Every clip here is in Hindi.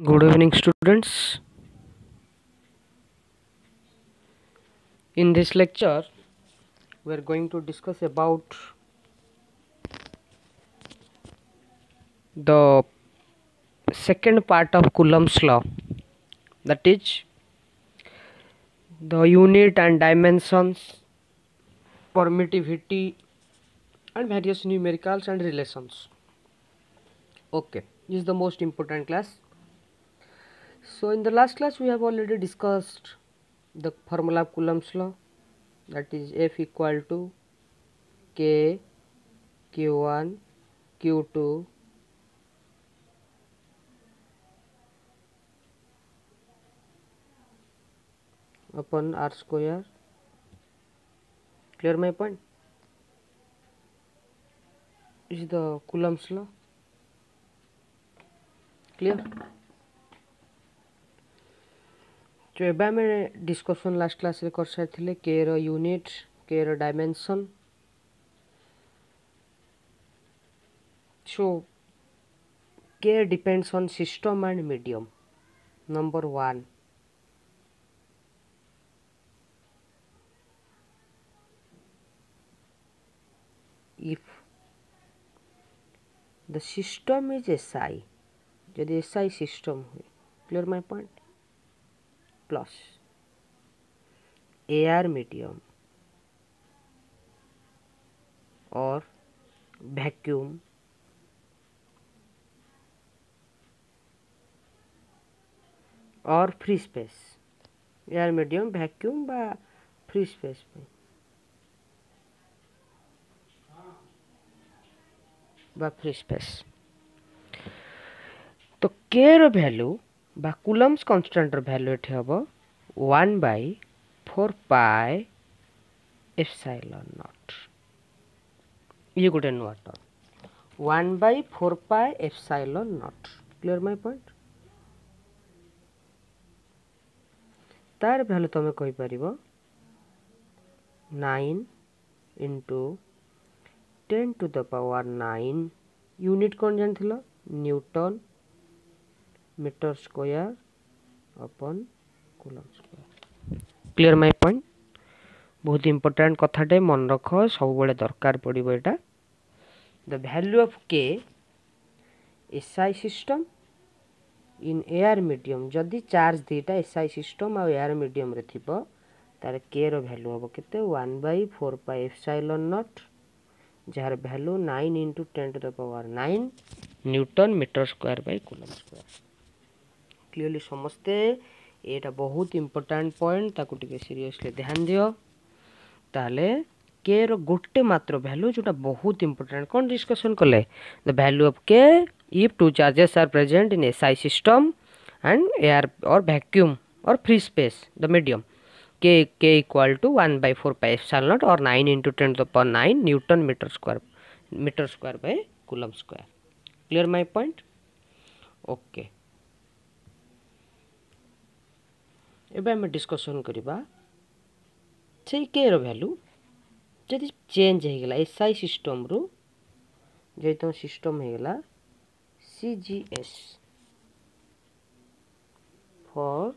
good evening students in this lecture we are going to discuss about the second part of coulomb's law that is the unit and dimensions permittivity and various numericals and relations okay this is the most important class so in the last class we have already discussed the formula of Coulomb's law that is F equal to K Q1 Q2 upon R square clear my point is the Coulomb's law clear तो आम डिस्कसन लास्ट क्लास कर सारी के unit K dimension so K depends on system and medium number one system is S I जदि एस आई सिस्टम हुए clear my point plus air medium और वैक्यूम और free space air medium vacuum बा फ्री स्पेस में बा फ्री स्पेस तो के वैल्यू বা কুলম্বস কনষ্টাণ্টৰ ভ্যালু এটি হ'ব one by four pi epsilon naught ଇଏ ଗୋଟେ ନୂଆ term one by four pi epsilon naught clear my point ତାର ଭ୍ୟାଲୁ ତୁମେ କହିପାରିବ nine into ten to the power nine unit କ'ଣ ଜାଣିଥିଲ newton meter square upon coulomb square clear my point ବହୁତ ଇମ୍ପୋର୍ଟାଣ୍ଟ କଥାଟେ ମନେ ରଖ ସବୁବେଳେ ଦରକାର ପଡ଼ିବ ଏଇଟା the value of K SI system in air medium ଯଦି ଚାର୍ଜ ଦୁଇଟା ଏସ୍ଆଇ ସିଷ୍ଟମ୍ ଆଉ ଏୟାର୍ ମିଡ଼ିୟମ୍ରେ ଥିବ ତା'ର କେର ଭ୍ୟାଲ୍ୟୁ ହେବ କେତେ one by four by epsilon naught ଯାହାର value nine into ten to the power nine newton metre square by coulomb square clearly समस्ते ये बहुत इम्पोर्टाट पॉइंट ताकि सीरीयसली ध्यान दिवे के रोटे मात्र भैल्यू जोटा बहुत इम्पोर्टाट कौन डिस्कसन कले the value of K if two charges are present in S I system and air और भैक्यूम और free space the medium K K equal to one by four pi साल नट और nine into ten there nine newton metre square metre square by coulomb square clear my point okay ଏବେ ଆମେ ଡିସ୍କସନ୍ କରିବା ସେଇ କେର ଭ୍ୟାଲୁ ଯଦି ଚେଞ୍ଜ ହେଇଗଲା ଏସ୍ ଆଇ ସିଷ୍ଟମ୍ରୁ ଯଦି ତୁମ ସିଷ୍ଟମ୍ ହେଇଗଲା C G S for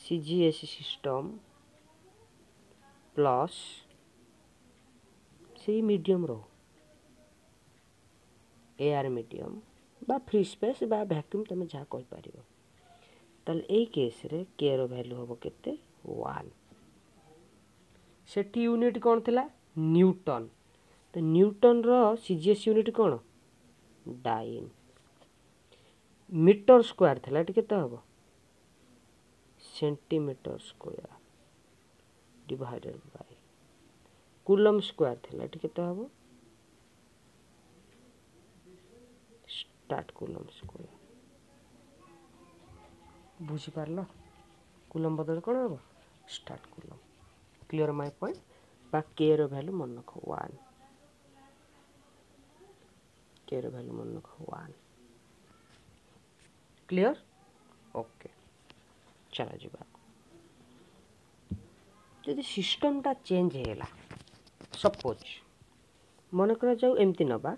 C G S system plus ସେଇ ମିଡ଼ିୟମ୍ର এয়ার মিডিয়াম ବା ଫ୍ରି ସ୍ପେସ୍ ବା ଭ୍ୟାକ୍ୟୁମ୍ ତୁମେ ଯାହା କହିପାରିବ ତାହେଲେ ଏଇ କେସ୍ରେ କେର ଭ୍ୟାଲ୍ୟୁ ହେବ କେତେ ୱାନ୍ ସେଠି ୟୁନିଟ୍ କ'ଣ ଥିଲା ନ୍ୟୁଟନ୍ ତ ନ୍ୟୁଟନ୍ର ସି ଜି ଏସ୍ ୟୁନିଟ୍ କ'ଣ ଡାଇନ୍ ମିଟର ସ୍କୋୟାର ଥିଲା ଏଠି କେତେ ହେବ centimetre square divided by coulomb square ଥିଲା ଏଠି କେତେ ହେବ স্টার্ট করলাম করে বুঝি পারল কুলম বদল କ'ଣ ହେବ ଷ୍ଟାର୍ଟ କୁଲମ୍ କ୍ଲିଅର୍ ମାଇ ପଏଣ୍ଟ ବା କେର ଭ୍ୟାଲୁ ମନେ ରଖ ୱାନ୍ କେର ଭ୍ୟାଲୁ ମନେ ରଖ ୱାନ୍ କ୍ଲିଅର୍ ଓକେ ଚାଲ ଯିବା ଯଦି ସିଷ୍ଟମ୍ଟା ଚେଞ୍ଜ ହେଇଗଲା ସପୋଜ୍ ମନେକରାଯାଉ ଏମିତି ନେବା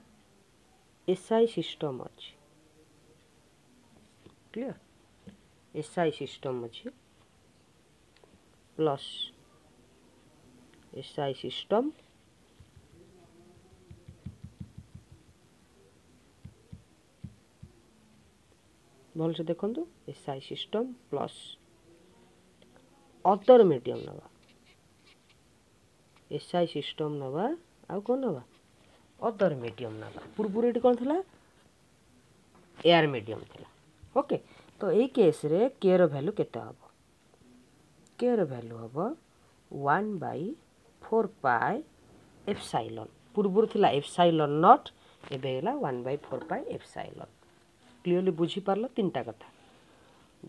এসআই সিস্টম আছে ক্লিয়ার এসআই সিস্টম আছে প্লাস এসআই সিস্টম ভালসে দেখন্তু SI system plus other medium নেওয়া এসআই সিস্টম নেওয়া আর কোন ନେବା ଅଦର ମିଡ଼ିୟମ୍ ନେଲା ପୂର୍ବରୁ ଏଠି କ'ଣ ଥିଲା ଏୟାର ମିଡ଼ିୟମ୍ ଥିଲା ଓକେ ତ ଏଇ କେସ୍ରେ କେର ଭ୍ୟାଲ୍ୟୁ କେତେ ହେବ କେର ଭ୍ୟାଲୁ ହେବ one by four pi epsilon ପୂର୍ବରୁ ଥିଲା ଏଫ୍ସାଇଲନ୍ ନଟ୍ ଏବେ ହେଲା one by four pi epsilon clearly ବୁଝିପାରିଲ ତିନିଟା କଥା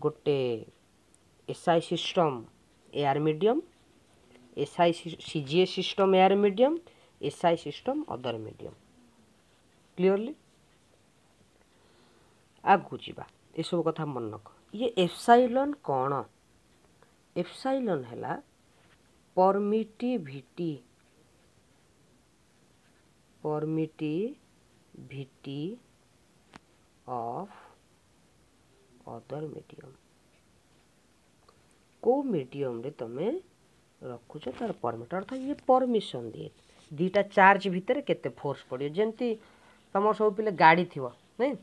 ଗୋଟେ SI system air medium SI C G A system air medium SI system other medium clearly आग को यह सब कथ मन रख ये एफसाइलन कौन एफसाइलन है permittivity permittivity of other medium को मीडियम रे तुम रखु तार परमिट अर्थ ये परमिशन दिए दुटा चार्ज भितर के फोर्स पड़े जमी तुम सब पे गाड़ी थी नहीं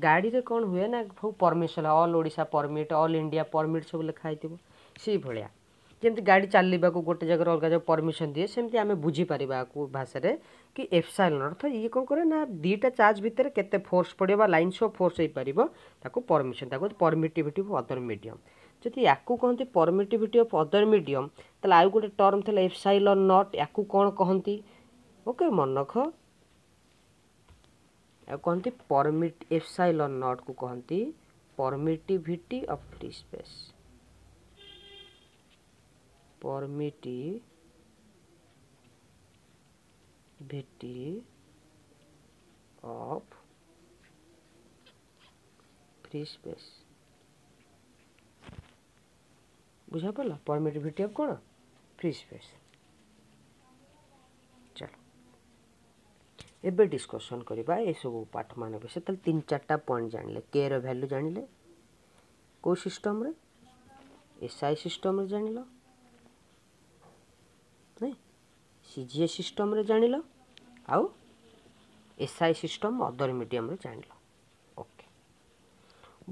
गाड़ी में कौन हुए ना सब परमिशन अल ओडा परमिट अल इंडिया परमिट सब लिखाई थी सी भाया जमी गाड़ी चलने को गोटे जगह अलग जगह परमिशन दिए सेम बुझीपर को भाषा कि एफसाइल अर्थ ये कौन कैर ना दुटा चार्ज भितर के फोर्स पड़ेगा लाइन सब फोर्स हो पारे परमिशन परमिटिविटी अदर मीडियम ଯଦି ୟାକୁ କହନ୍ତି ପରମିଟିଭିଟି ଅଫ୍ ଅଦର୍ ମିଡ଼ିୟମ୍ ତାହେଲେ ଆଉ ଗୋଟେ ଟର୍ମ ଥିଲା ଏଫସାଇଲନ୍ ନଟ୍ ୟାକୁ କ'ଣ କହନ୍ତି ଓକେ ମନରଖ ଆଉ କହନ୍ତି ପରମିଟ୍ ଏଫସାଇଲନ୍ ନଟ୍କୁ କହନ୍ତି permittivity of free space permittivity of free space बुझा पड़ा परमिटिविटी भिट कौन फ्री स्पेस चलो एवं डिस्कसन करवा सब पाठ मान विषय तीन चार्टा पॉइंट जान लें के रैल्यू जान लें कौ सिम एसआई आई सिम जान ल सी जि ए सिम जान लो एस आई सिम अदर मीडियम जान लो ओके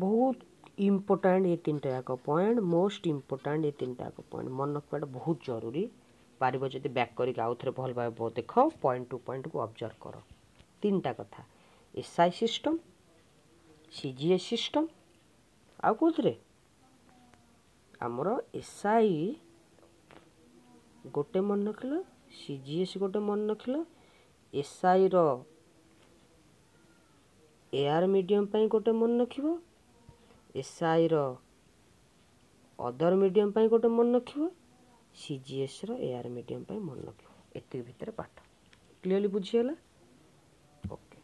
बहुत ଇମ୍ପୋର୍ଟାଣ୍ଟ ଏ ତିନିଟାଯାକ ପଏଣ୍ଟ ମୋଷ୍ଟ ଇମ୍ପୋର୍ଟାଣ୍ଟ ଏ ତିନିଟାଯାକ ପଏଣ୍ଟ ମନେ ରଖିବାଟା ବହୁତ ଜରୁରୀ ପାରିବ ଯଦି ବ୍ୟାକ୍ କରିକି ଆଉ ଥରେ ଭଲ ଭାବେ ଦେଖ ପଏଣ୍ଟ ଟୁ ପଏଣ୍ଟକୁ ଅବଜର୍ଭ କର ତିନିଟା କଥା SI system C G A system ଆଉ କେଉଁଥିରେ ଆମର ଏସ୍ଆଇ ଗୋଟେ ମନେ ରଖିଲ ସି ଜି ଏସ୍ ଗୋଟେ ମନେ ରଖିଲ ଏସ୍ଆଇର ଏଆର୍ ମିଡ଼ିୟମ୍ ପାଇଁ ଗୋଟେ ମନେ ରଖିବ ଏସ୍ଆଇର ଅଦର୍ ମିଡ଼ିୟମ୍ ପାଇଁ ଗୋଟେ ମନେ ରଖିବ ସି ଜି ଏସ୍ର ଏଆର୍ ମିଡ଼ିୟମ୍ ପାଇଁ ମନେ ରଖିବ ଏତିକି ଭିତରେ ପାଠ କ୍ଲିଅରଲି ବୁଝିଗଲା ଓକେ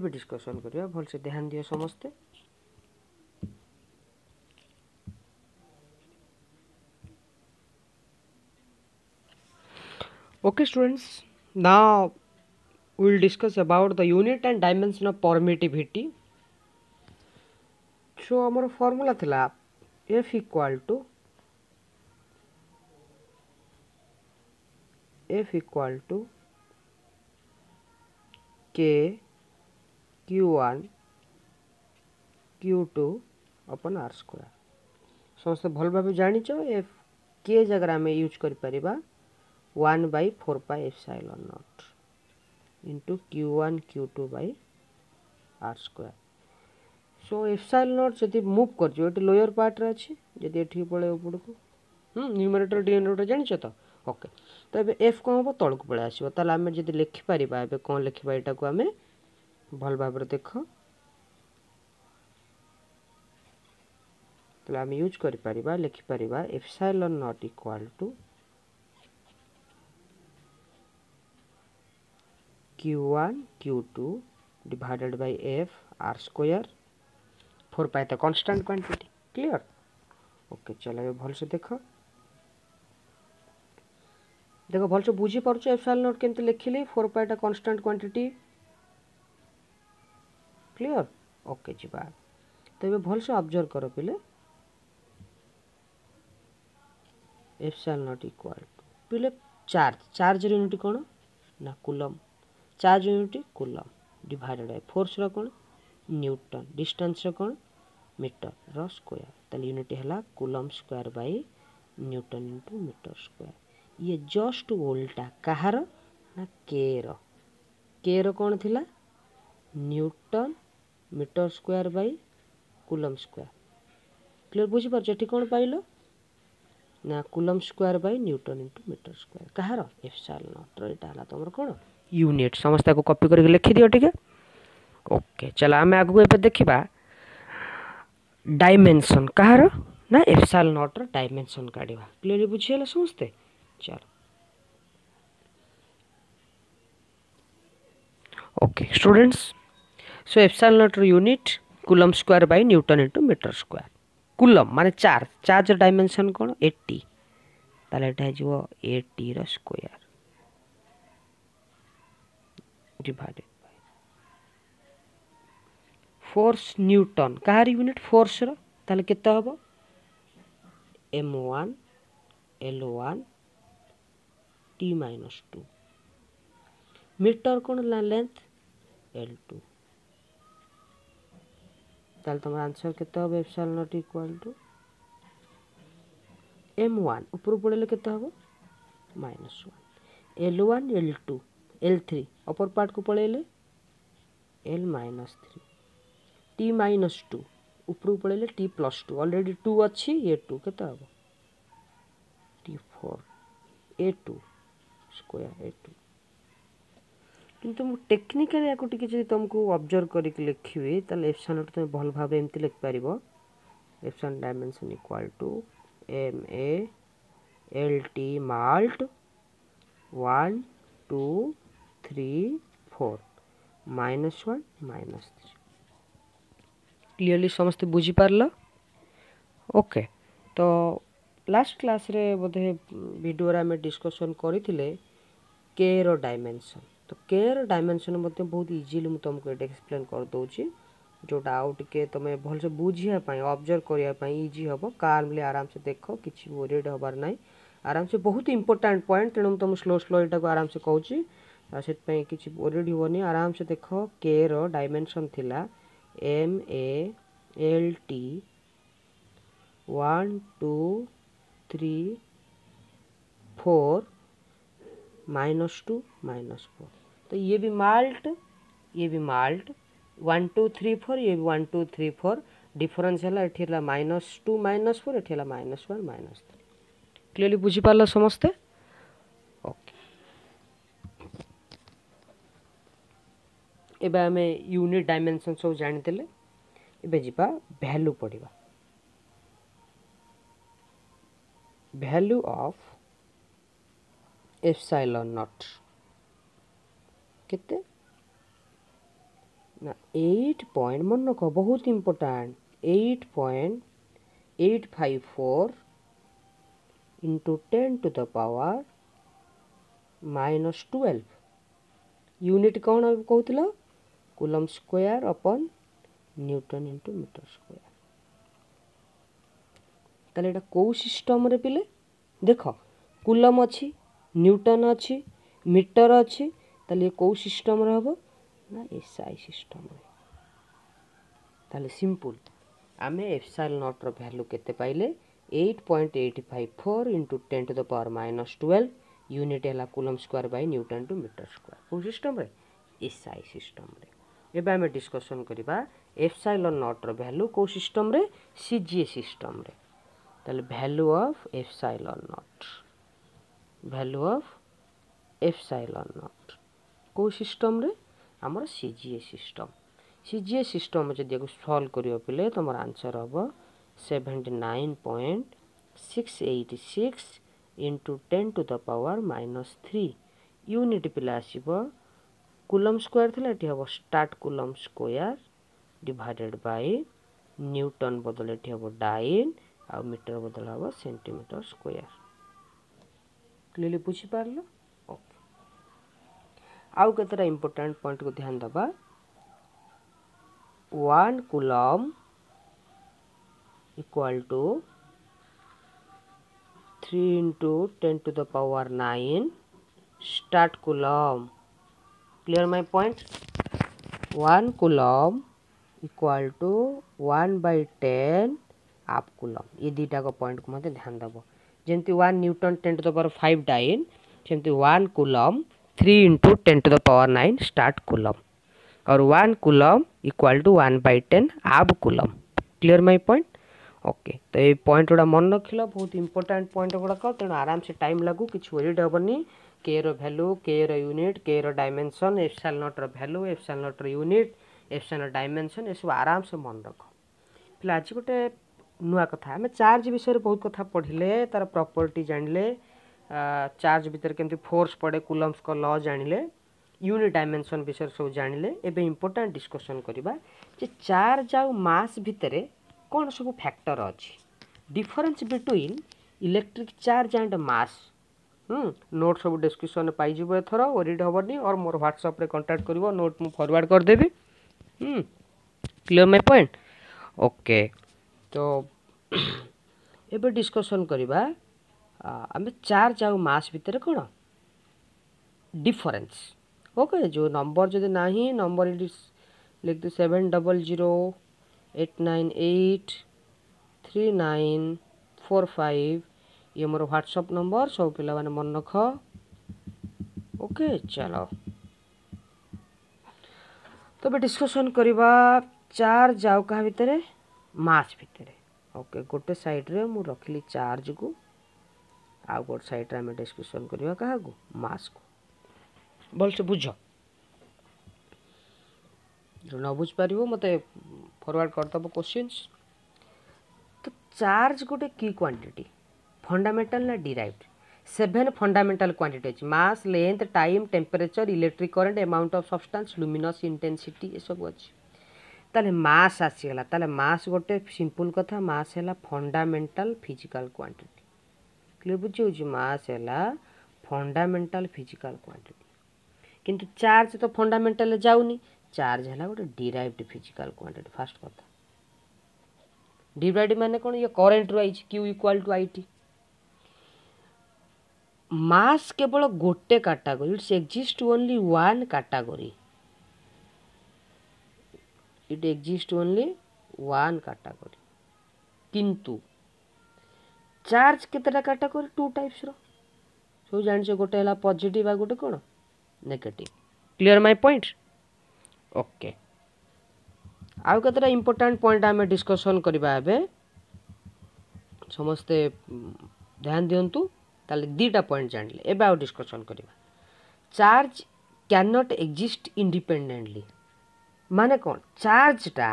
ଏବେ ଡିସ୍କସନ୍ କରିବା ଭଲସେ ଧ୍ୟାନ ଦିଅ ସମସ୍ତେ okay students now we will discuss about the unit and dimension of permittivity so our formula thila f equal to f equal to k q1 q2 upon r square ସମସ୍ତେ ଭଲ ଭାବେ ଜାଣିଛ ଏଫ୍ କେ ଜାଗାରେ ଆମେ ୟୁଜ୍ କରିପାରିବା one by four pi epsilon naught on q1 two by R square so F epsilon naught जब मुव कर लोयर पार्ट्रे अच्छे जब ये पड़े उपड़ को न्यूमेटर डीएनरेटर जान तो ओके तो ये एफ कौन हम तौक पड़े आसो तो आम जब लिखिपर ए कौन लिखा यटा को आम भल भाव देख तो आम यूज कर लिखिपर epsilon naught equal to q1 q2 divided by f r square 4 pi the constant quantity clear okay चलो ये भल से देखो देख भल से बुझी एफ एल नोट केमते लिखिली फोर pi टा कांस्टेंट क्वांटिटी क्लियर ओके जीवा तो ये भल से ऑब्जर्व करो पिले एफएल नोट इक्वल पिले चार्ज चार्ज यूनिट कौन ना कुलम চার্জ ইউনিটটি কুলম ডিভাইডেড বাই ଫୋର୍ସର କ'ଣ ନ୍ୟୁଟନ୍ ଡିଷ୍ଟାନ୍ସର କ'ଣ ମିଟରର ସ୍କୋୟାର ତାହେଲେ ୟୁନିଟ୍ ହେଲା coulomb square by newton into metre square ଇଏ ଜଷ୍ଟ ଓଲ୍ଟା କାହାର ନା କେର କେର କ'ଣ ଥିଲା newton metre square by coulomb square clear ବୁଝିପାରୁଛ ଏଠି କ'ଣ ପାଇଲ ନା coulomb square by newton into metre square କାହାର ଏଫ୍ସାଲ୍ ନଟ୍ର ଏଇଟା ହେଲା ତୁମର କ'ଣ यूनिट समस्त को कपि कर लिखिद टी ओके चलो आम आगे एवं देखा डायमेनसन कह रहा एफसाल नट रायमेनसन काढ़ क्लीयर बुझे समस्ते चल okay students so epsilon naught unit coulomb square by newton into metre square coulomb माने चार्ज चार्ज डायमेनसन कौन eighty Tej AT square divided by 4 newton କାହାର ୟୁନିଟ୍ ଫୋର୍ସର ତାହେଲେ କେତେ ହେବ M one L one T minus two metre କ'ଣ ଲେନ୍ଥ ଏଲ୍ ଟୁ ତାହେଲେ ତୁମର ଆନ୍ସର କେତେ ହେବ epsilon naught equal to M one ଉପରୁ ପଡ଼ିଲେ କେତେ ହେବ minus one L one L two L three upper part को पलैले L minus three T minus two को पलैले T plus two already two अच्छी ए टू तो तो के हम T four A two square A two किंतु मु टेक्निकाली या टी तुमको अब्जर्व कर लिखे तेल एफसान तुम भल भाव लिख लिखिपार epsilon dimension equal to M A L T MALT one two three four minus one minus three clearly समस्त बुझीपार ओके तो लास्ट क्लास रे बोधे भिडियो आम डिस्कसन करते के डायमेंशन तो के डायमेंशन बहुत इजिली मुझे तुमको ये एक्सप्लेन करदे जोटा आउ टे तुम भलसे बुझापी अब्जर्व करने इजी हम कार्मली आराम से देख कि वरीड हबार ना आराम से बहुत इंपोर्टाट पॉइंट तेणु तुम स्लो स्लो यू आराम से कहूँ सेपाई किसी बोरीड हेनी आराम से देख के dimension M A L T one two three four minus two minus four तो ये भी माल्ट ये भी MALT one two three four ये भी one two three four difference है ये माइनस टू माइनस फोर ये minus one minus three clearly बुझिपार समस्ते ଏବେ ଆମେ ୟୁନିଟ୍ ଡାଇମେନସନ୍ ସବୁ ଜାଣିଥିଲେ ଏବେ ଯିବା ଭ୍ୟାଲୁ ପଢ଼ିବା ଭ୍ୟାଲୁ ଅଫ୍ ଏଫ୍ସାଇଲନ୍ ନଟ୍ କେତେ ନା ଏଇଟ୍ ପଏଣ୍ଟ ମନେ ରଖ ବହୁତ important eight point eight five four into ten to the power minus twelve unit କ'ଣ କହୁଥିଲ coulomb square upon newton into metre square তাহলে এটা কেউ সিষ্টমরে পিলে দেখ কুলম অছি নিউটন অছি মিটর অছি তাহলে কেউ সিষ্টমরে হব না এসআই সিষ্টমরে তাহলে সিম্পল ଆମେ ଏଫ୍ସାଇଲ୍ ନଟ୍ର ଭ୍ୟାଲୁ କେତେ ପାଇଲେ eight point eight five four into ten to the power minus twelve unit ହେଲା coulomb square by newton to metre square କେଉଁ ସିଷ୍ଟମ୍ରେ ଏସ୍ଆଇ ସିଷ୍ଟମ୍ରେ ଏବେ ଆମେ ଡିସ୍କସନ୍ କରିବା ଏଫ୍ସାଇଲନ୍ ନଟ୍ର ଭ୍ୟାଲୁ କେଉଁ ସିଷ୍ଟମ୍ରେ ସି ଜିଏ ସିଷ୍ଟମ୍ରେ ତାହେଲେ value of epsilon naught value of epsilon naught କେଉଁ ସିଷ୍ଟମ୍ରେ ଆମର ସି ଜିଏ ସିଷ୍ଟମ୍ ସି ଜିଏ ସିଷ୍ଟମ୍ ଯଦି ୟାକୁ ସଲ୍ଭ କରିବ ପିଲେ ତୁମର ଆନ୍ସର୍ ହେବ seventy nine point six eight six into ten to the power minus three unit ପିଲା ଆସିବ କୁଲମ୍ ସ୍କୋୟାର୍ ଥିଲା ଏଠି ହେବ start କୁଲମ୍ square divided by newton ବଦଳ ଏଠି ହେବ ଡାଇନ୍ ଆଉ ମିଟର ବଦଳ ହେବ ସେଣ୍ଟିମିଟର ସ୍କୋୟାର୍ କ୍ଲିୟରଲି ବୁଝିପାରିଲ ଓକେ ଆଉ କେତେଟା ଇମ୍ପୋର୍ଟାଣ୍ଟ ପଏଣ୍ଟକୁ ଧ୍ୟାନ ଦେବା one coulomb equal to three into ten to the power nine stat coulomb clear my point 1 coulomb equal to 1 by 10 half coulomb ये दीटा को point को मते ध्यान दबो जेमती 1 newton 10 to the power 5 dyne सेमती 1 coulomb 3 into 10 to the power 9 stat coulomb और 1 coulomb equal to 1 by 10 half coulomb clear my point okay तो ये पॉइंट गुड़ा मन रख बहुत इंपोर्टाट पॉइंट गुड़ाक तेणु आराम से टाइम लगू कि वरीड हेनी k ର value k ର unit k ର dimension epsilon not ର value epsilon not ର unit epsilon ର dimension ଏସବୁ ଆରାମସେ ମନେ ରଖ ପିଲା ଆଜି ଗୋଟେ ନୂଆ କଥା ଆମେ ଚାର୍ଜ ବିଷୟରେ ବହୁତ କଥା ପଢ଼ିଲେ ତାର ପ୍ରପର୍ଟି ଜାଣିଲେ ଚାର୍ଜ ଭିତରେ କେମିତି ଫୋର୍ସ ପଡ଼େ କୁଲମ୍ସଙ୍କ ଲ ଜାଣିଲେ ୟୁନିଟ୍ ଡାଇମେନସନ୍ ବିଷୟରେ ସବୁ ଜାଣିଲେ ଏବେ ଇମ୍ପୋର୍ଟାଣ୍ଟ ଡିସ୍କସନ୍ କରିବା ଯେ ଚାର୍ଜ ଆଉ ମାସ୍ ଭିତରେ କ'ଣ ସବୁ ଫ୍ୟାକ୍ଟର ଅଛି difference between electric charge and mass note सब डिस्क्रिप्सन पाइब एथर ओरीड हेनी और मोर ह्वाट्सअप कंटाक्ट कर नोट मुझ फरवर्ड करदेवि क्लियर मै पॉइंट ओके तो ये डिस्कसन करवा आम चार्ज आउ मस भितर कौन डिफरेन्स ओके जो नंबर जो ना नंबर इट इज लिखते seven double zero eight nine eight three nine four five ये मोर ह्वाट्सअप नंबर सब पे मन रख ओके चलो तब डिस्कशन करवा चार जाओ क्या भितर मस भितर ओके गोटे सैड्रे मुझ रखिली चार्ज को आ गोटे सैड्रे डिस्कसन करवा क्या मस को भल से बुझ न बुझ पार मत फरवर्ड करदब क्वेश्चन तो चार्ज गोटे की quantity fundamental na derived seven fundamental quantities mass length time temperature electric current amount of substance luminous intensity এসবু আছে তাহলে মাস আসিগলা তাহলে মাস গোটে সিম্পল কথা মাস হেলা ফন্ডামেন্টাল ফিজিক্যাল কোয়ান্টিটি ক্লিয়ার বুঝি হচ্ছে মাস হেলা ফন্ডামেন্টাল ফিজিক্যাল কোয়ান্টিটি কিন্তু চার্জ তো ফন্ডামেন্টালে যাওনি চার্জ হেলা গোটে ডিরাইভড ফিজিক্যাল কোয়ান্টিটি ফার্স্ট কথা ডিরাইভড মানে কোন ইয়ে করেন্ট রু আইছি Q equal to I T mass କେବଳ ଗୋଟେ category it's exist only one category it exist only one category କିନ୍ତୁ ଚାର୍ଜ କେତେଟା କାଟାଗୋରୀ ଟୁ ଟାଇପ୍ସର ସବୁ ଜାଣିଛ ଗୋଟେ ହେଲା ପଜିଟିଭ୍ ଆଉ ଗୋଟେ କ'ଣ negative clear my point okay ଆଉ କେତେଟା ଇମ୍ପୋର୍ଟାଣ୍ଟ ପଏଣ୍ଟ ଆମେ ଡିସ୍କସନ୍ କରିବା ଏବେ ସମସ୍ତେ ଧ୍ୟାନ ଦିଅନ୍ତୁ ତାହେଲେ ଦୁଇଟା ପଏଣ୍ଟ ଜାଣିଲେ ଏବେ ଆଉ ଡିସ୍କସନ୍ କରିବା ଚାର୍ଜ କ୍ୟାନଟ୍ ଏକ୍ଜିଷ୍ଟ ଇଣ୍ଡିପେଣ୍ଡେଣ୍ଟଲି ମାନେ କ'ଣ ଚାର୍ଜଟା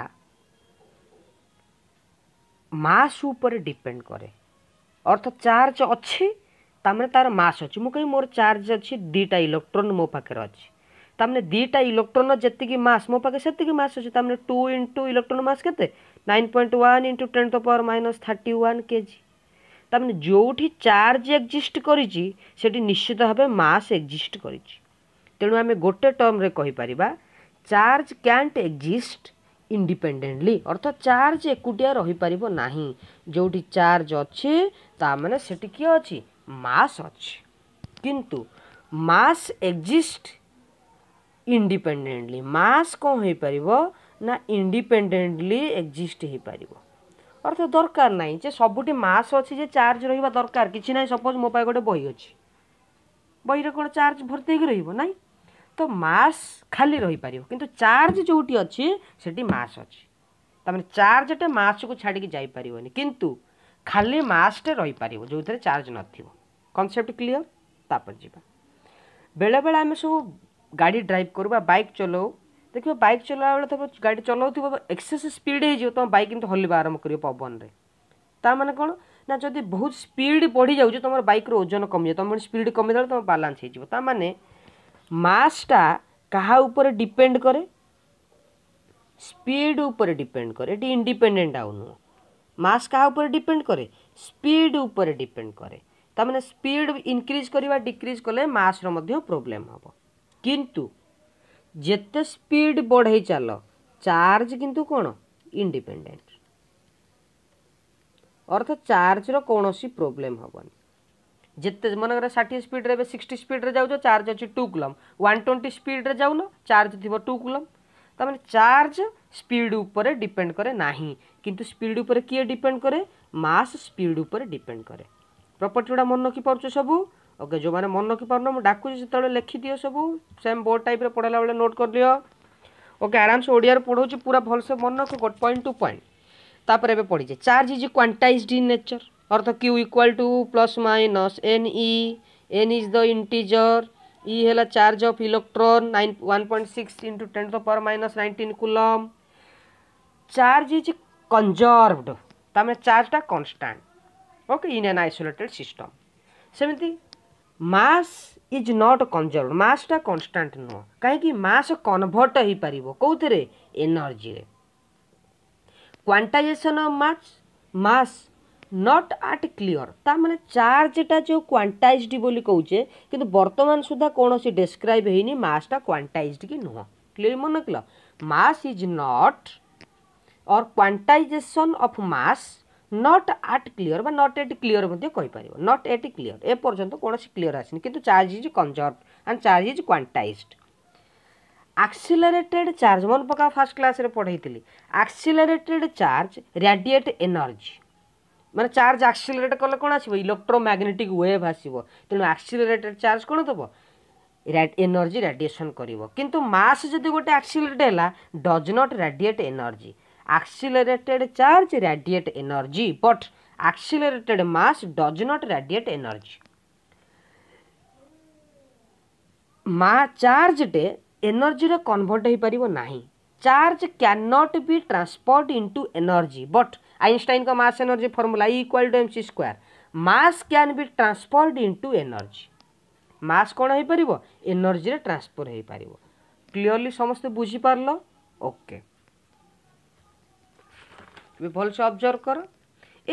ମାସ୍ ଉପରେ ଡିପେଣ୍ଡ କରେ ଅର୍ଥ ଚାର୍ଜ ଅଛି ତାମାନେ ତା'ର ମାସ୍ ଅଛି ମୁଁ କହିବି ମୋର ଚାର୍ଜ ଅଛି ଦୁଇଟା ଇଲେକ୍ଟ୍ରନ୍ ମୋ ପାଖରେ ଅଛି ତାମାନେ ଦୁଇଟା ଇଲେକ୍ଟ୍ରନ୍ର ଯେତିକି ମାସ୍ ମୋ ପାଖରେ ସେତିକି ମାସ୍ ଅଛି ତାମାନେ ଟୁ ଇଣ୍ଟୁ ଇଲେକ୍ଟ୍ରନ୍ ମାସ୍ କେତେ nine point one into ten to power minus thirty one K G तमें जो भी चार्ज एक्जिस्ट कर भाव मस एक्जिस्ट करेणु आम गोटे टर्म्रे पार चार्ज क्यांट एक्जिस्ट इंडिपेडेन्टली अर्थात चार्ज एकुटिया रहीपर ना जो भी चार्ज अच्छे मैंने से मस अच्छे किंतु मस एक्जिस्ट इंडिपेडेन्टली मस कौन हो पार ना इंडिपेडेन्टली एक्जिस्ट हो पार অর্ଥ ଦରକାର ନାହିଁ ଯେ ସବୁଠି ମାସ୍ ଅଛି ଯେ ଚାର୍ଜ ରହିବା ଦରକାର କିଛି ନାହିଁ ସପୋଜ୍ ମୋ ପାଖେ ଗୋଟେ ବହି ଅଛି ବହିରେ କ'ଣ ଚାର୍ଜ ଭର୍ତ୍ତି ହେଇକି ରହିବ ନାହିଁ ତ ମାସ୍ ଖାଲି ରହିପାରିବ କିନ୍ତୁ ଚାର୍ଜ ଯେଉଁଠି ଅଛି ସେଠି ମାସ୍ ଅଛି ତା'ମାନେ ଚାର୍ଜଟେ ମାସ୍କୁ ଛାଡ଼ିକି ଯାଇପାରିବନି କିନ୍ତୁ ଖାଲି ମାସ୍ଟେ ରହିପାରିବ ଯେଉଁଥିରେ ଚାର୍ଜ ନଥିବ କନସେପ୍ଟ କ୍ଲିଅର୍ ତାପରେ ଯିବା ବେଳେବେଳେ ଆମେ ସବୁ ଗାଡ଼ି ଡ୍ରାଇଭ୍ କରୁ ବା ବାଇକ୍ ଚଲାଉ ଦେଖିବ ବାଇକ୍ ଚଲାଇଲା ବେଳେ ତମେ ଗାଡ଼ି ଚଲାଉଥିବ ଏକ୍ସେସ୍ ସ୍ପିଡ଼୍ ହେଇଯିବ ତମ ବାଇକ୍ ଏମିତି ହଲିବା ଆରମ୍ଭ କରିବ ପବନରେ ତା ମାନେ କ'ଣ ନା ଯଦି ବହୁତ ସ୍ପିଡ଼୍ ବଢ଼ିଯାଉଛି ତୁମର ବାଇକ୍ର ଓଜନ କମିଯିବ ତୁମର ସ୍ପିଡ଼୍ କମିଦେଲେ ତୁମ ବାଲାନ୍ସ ହେଇଯିବ ତା ମାନେ ମାସ୍ଟା କାହା ଉପରେ ଡିପେଣ୍ଡ କରେ ସ୍ପିଡ଼୍ ଉପରେ ଡିପେଣ୍ଡ କରେ ଏଠି ଇଣ୍ଡିପେଣ୍ଡେଣ୍ଟ ଆଉ ନୁହଁ ମାସ୍ କାହା ଉପରେ ଡିପେଣ୍ଡ କରେ ସ୍ପିଡ଼୍ ଉପରେ ଡିପେଣ୍ଡ କରେ ତା ମାନେ ସ୍ପିଡ଼୍ ଇନକ୍ରିଜ୍ କରିବା ଡିକ୍ରିଜ୍ କଲେ ମାସ୍ର ମଧ୍ୟ ପ୍ରୋବ୍ଲେମ୍ ହେବ କିନ୍ତୁ ଯେତେ ସ୍ପିଡ଼୍ ବଢ଼େଇ ଚାଲ ଚାର୍ଜ କିନ୍ତୁ କ'ଣ ଇଣ୍ଡିପେଣ୍ଡେଣ୍ଟ ଅର୍ଥ ଚାର୍ଜର କୌଣସି ପ୍ରୋବ୍ଲେମ୍ ହେବନି ଯେତେ ମନେକର ଷାଠିଏ ସ୍ପିଡ଼ରେ ଏବେ ସିକ୍ସଟି ସ୍ପିଡ଼୍ରେ ଯାଉଛ ଚାର୍ଜ ଅଛି ଟୁ କୁଲମ୍ ୱାନ୍ ଟ୍ୱେଣ୍ଟି ସ୍ପିଡ଼୍ରେ ଯାଉନ ଚାର୍ଜ ଥିବ ଟୁ କୁଲମ୍ ତାମାନେ ଚାର୍ଜ ସ୍ପିଡ଼୍ ଉପରେ ଡିପେଣ୍ଡ କରେ ନାହିଁ କିନ୍ତୁ ସ୍ପିଡ଼୍ ଉପରେ କିଏ ଡିପେଣ୍ଡ କରେ ମାସ୍ ସ୍ପିଡ଼୍ ଉପରେ ଡିପେଣ୍ଡ କରେ ପ୍ରପର୍ଟିଗୁଡ଼ା ମନେ ରଖିପାରୁଛ ସବୁ ଓକେ ଯେଉଁମାନେ ମନେ ରଖିପାରୁନ ମୁଁ ଡାକୁଛି ସେତେବେଳେ ଲେଖିଦିଅ ସବୁ ସେମ୍ ବୋର୍ଡ଼ ଟାଇପ୍ରେ ପଢ଼େଇଲା ବେଳେ ନୋଟ୍ କରିଦିଅ ଓକେ ଆରାମସେ ଓଡ଼ିଆରେ ପଢ଼ଉଛି ପୁରା ଭଲସେ ମନେ ରଖ ଗୋଟେ ପଏଣ୍ଟ ଟୁ ପଏଣ୍ଟ ତାପରେ ଏବେ ପଢ଼ିଛେ charge is quantized in nature ଅର୍ଥ Q equal to plus minus N E N is the integer E ହେଲା charge of electron nine one point six into ten the power minus nineteen coulomb charge is conserved ତାମାନେ ଚାର୍ଜଟା constant okay in an isolated system ସେମିତି मास इज नॉट कंजर्व मासटा कन्स्टांट नुह कहीं मास कन्वर्ट हो पार कौन energy quantization of mass mass not art clear ताम चार्जटा जो क्वांटाइज बोली कहचे कि बर्तमान सुधा कौन सी डेस्क्राइब होनी मासटा क्वांटाइज कि नुह क्लीयर मन कल मास इज नॉट और quantization of mass not at clear বা নট এট ক্লিয়র ମଧ୍ୟ କହିପାରିବ ନଟ୍ ଏଟ୍ କ୍ଲିୟର ଏପର୍ଯ୍ୟନ୍ତ କୌଣସି କ୍ଲିୟର ଆସିନି କିନ୍ତୁ charge is conserve and charge is quantized accelerated charge ମନେ ପକା ଫାର୍ଷ୍ଟ କ୍ଲାସ୍ରେ ପଢ଼େଇଥିଲି ଆକ୍ସିଲରେଟେଡ୍ ଚାର୍ଜ ରାଡିଏଟ୍ ଏନର୍ଜି ମାନେ ଚାର୍ଜ ଆକ୍ସିଲରେଟ୍ କଲେ କ'ଣ ଆସିବ ଇଲେକ୍ଟ୍ରୋମ୍ୟାଗ୍ନେଟିକ୍ ୱେଭ୍ ଆସିବ ତେଣୁ ଆକ୍ସିଲରେଟେଡ୍ ଚାର୍ଜ କ'ଣ ଦେବ ଏନର୍ଜି ରାଡିଏସନ୍ କରିବ କିନ୍ତୁ ମାସ୍ ଯଦି ଗୋଟେ ଆକ୍ସିଲେଟ୍ ହେଲା does not radiate energy accelerated charge radiate energy but accelerated mass does not radiate energy ମା ଚାର୍ଜଟେ ଏନର୍ଜିରେ କନଭର୍ଟ ହେଇପାରିବ ନାହିଁ charge can not be transport into energy but ଆଇନଷ୍ଟାଇନଙ୍କ mass energy formula E equal to M C square mass can be transport into energy mass କ'ଣ ହେଇପାରିବ ଏନର୍ଜିରେ ଟ୍ରାନ୍ସଫର୍ ହେଇପାରିବ କ୍ଲିଅରଲି ସମସ୍ତେ ବୁଝିପାରିଲ ଓକେ ବି ଭଲସେ ଅବଜର୍ଭ କର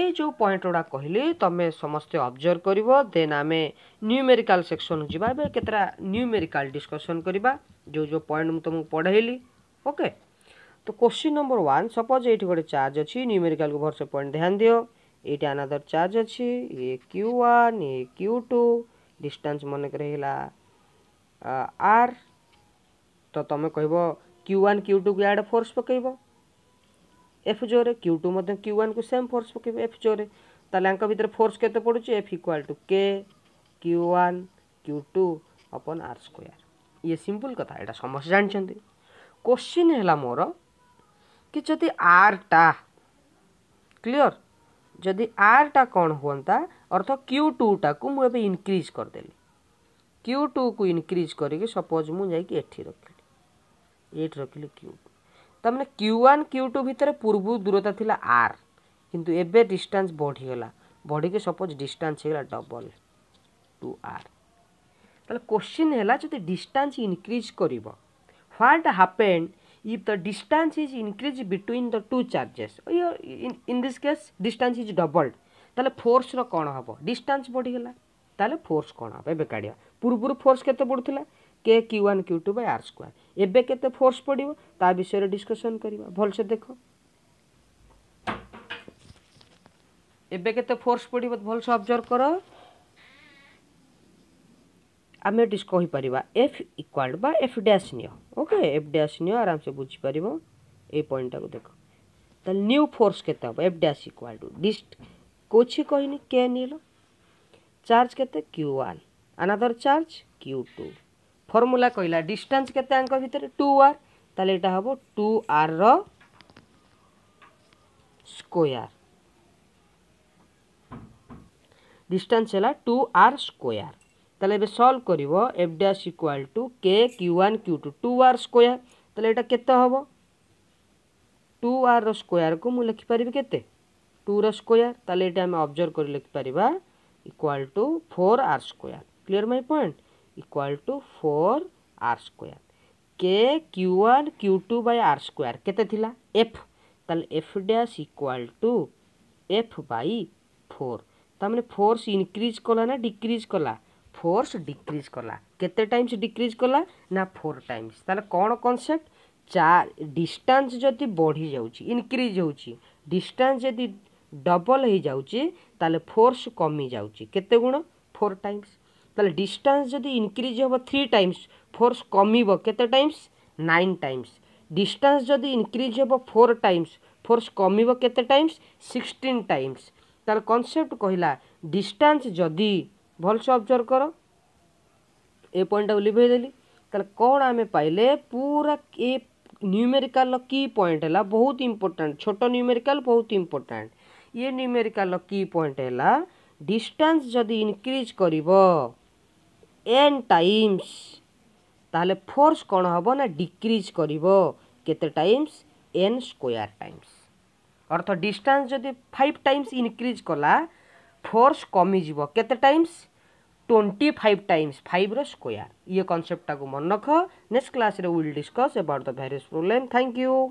ଏଇ ଯେଉଁ ପଏଣ୍ଟ ଗୁଡ଼ା କହିଲି ତୁମେ ସମସ୍ତେ ଅବଜର୍ଭ କରିବ ଦେନ୍ ଆମେ ନ୍ୟୁମେରିକାଲ ସେକ୍ସନକୁ ଯିବା ଏବେ କେତେଟା ନ୍ୟୁମେରିକାଲ ଡିସ୍କସନ୍ କରିବା ଯେଉଁ ଯେଉଁ ପଏଣ୍ଟ ମୁଁ ତୁମକୁ ପଢ଼େଇଲି ଓକେ ତ କୋଶ୍ଚିନ୍ ନମ୍ବର ୱାନ୍ ସପୋଜ୍ ଏଇଠି ଗୋଟେ ଚାର୍ଜ ଅଛି ନ୍ୟୁମେରିକାଲକୁ ଭଲସେ ପଏଣ୍ଟ ଧ୍ୟାନ ଦିଅ ଏଇଟା ଆନାଦର ଚାର୍ଜ ଅଛି ଏ କ୍ୟୁ ୱାନ୍ ଏ କ୍ୟୁ ଟୁ ଡିଷ୍ଟାନ୍ସ ମନେକର ହେଲା ଆର୍ ତ ତୁମେ କହିବ କ୍ୟୁ ୱାନ୍ କ୍ୟୁ ଟୁକୁ ଇଆଡ଼େ ଫୋର୍ସ ପକାଇବ एफ जो क्यू टू क्यू ओन को सेम फोर्स पकेब एफ जो ताले फोर्स के पड़ू F equal to K Q one Q two upon R square ये सिंपल कथा यहाँ समस्त जानते क्वेश्चन है मोर कि जदि आरटा क्लीयर जदि आरटा कौन हाँ अर्थ क्यू टूटा को मुझे इनक्रिज करदेली क्यू टू को इनक्रिज करपोज सपोज मुझे रखिली एट रखिली क्यू टू ତାମାନେ କ୍ୟୁ ୱାନ୍ କ୍ୟୁ ଟୁ ଭିତରେ ପୂର୍ବରୁ ଦୂରତା ଥିଲା ଆର୍ କିନ୍ତୁ ଏବେ ଡିଷ୍ଟାନ୍ସ ବଢ଼ିଗଲା ବଢ଼ିକି ସପୋଜ୍ ଡିଷ୍ଟାନ୍ସ ହେଇଗଲା ଡବଲ୍ ଟୁ ଆର୍ ତାହେଲେ କୋଶ୍ଚିନ୍ ହେଲା ଯଦି ଡିଷ୍ଟାନ୍ସ ଇନକ୍ରିଜ୍ କରିବ what happened if the distance is increase between the two charges in, in this case distance is doubled তাহলে ফোর্সর କ'ଣ ହେବ ଡିଷ୍ଟାନ୍ସ ବଢ଼ିଗଲା ତାହେଲେ ଫୋର୍ସ କ'ଣ ହେବ ଏବେ କାଢ଼ିବା ପୂର୍ବରୁ ଫୋର୍ସ କେତେ ପଡ଼ୁଥିଲା k q one q two by r square एवं के फोर्स पड़ो ता विषय डिस्कसन करवा भलसे देख एबे के फोर्स पड़ो भल से अबजर्व कर आम कहींपर एफ इक्वाल बा एफ डैश नियो ओके एफ डैश नियो आराम से बुझीपर ये पॉइंटा को देख तो न्यू फोर्स के एफ डैश इक्वाल टू डिस्ट कौच कहनी के नील चार्ज के Q one another charge Q two formula কহিলা ডিষ্টান্স কেতে আঙ্ক ভিতরে টু আর তাহলে এটা হব টু আর র স্কোয়ার ডিষ্টান্স হল টু আর স্কোয়ার তাহলে এবার সলভ করব F dash equal to k q one q two two r square তাহলে এটা কেতে হব টু আর র স্কোয়ারকু মু লিখিপারি কেতে টু র স্কোয়ার তাহলে এটা আমি অবজর্ভ করে লিখিপার equal to four R square clear my point equal to four R square K Q one Q two by R square के एफ ताल F dash equal to F by four ताने फोर्स इनक्रिज कला ना डिक्रिज कला फोर्स डिक्रिज कला केते टाइम्स डिक्रीज कला ना फोर टाइम्स तेल कौन कनसेप्ट चार डिस्टेंस जदि बढ़ी जाऊँगी इनक्रीज होची डिस्टेंस डबल हो जाऊँगी फोर्स कमी जाते गुण फोर टाइम्स তাহলে ডিস্টান্স যদি ইনক্রিজ হব থ্রি টাইমস ফোর্স কমিব কেতে টাইমস নাইন টাইমস ডিস্টান্স যদি ইনক্রিজ হব ফোর টাইমস ফোর্স কমিব কেতে টাইমস সিক্সটিন টাইমস তার কনসেপ্ট কহিলা ডিস্টান্স যদি ভালসে অবজর্ভ কর এ পয়েন্টটাকে লিভাইদেলি তাহলে কোণ আমি পাইলে পুরা এ ନ୍ୟୁମେରିକାଲ କି ପଏଣ୍ଟ ହେଲା ବହୁତ ଇମ୍ପୋର୍ଟାଣ୍ଟ ଛୋଟ ନ୍ୟୁମେରିକାଲ ବହୁତ ଇମ୍ପୋର୍ଟାଣ୍ଟ ଇଏ ନ୍ୟୁମେରିକାଲ କି ପଏଣ୍ଟ ହେଲା ଡିଷ୍ଟାନ୍ସ ଯଦି ଇନକ୍ରିଜ୍ କରିବ टाइम्स त फोर्स क्रिज कि केत टाइम्स एन स्कर टाइम्स अर्थ डिस्टेंस जति फाइभ टाइम्स इनक्रिज कला फोर्स कमिज केते times twenty five times five र स्कर इ कन्सेप्टाको मन नेक्स्ट क्लास रे will discuss about the very problem thank you